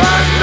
Let's